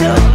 took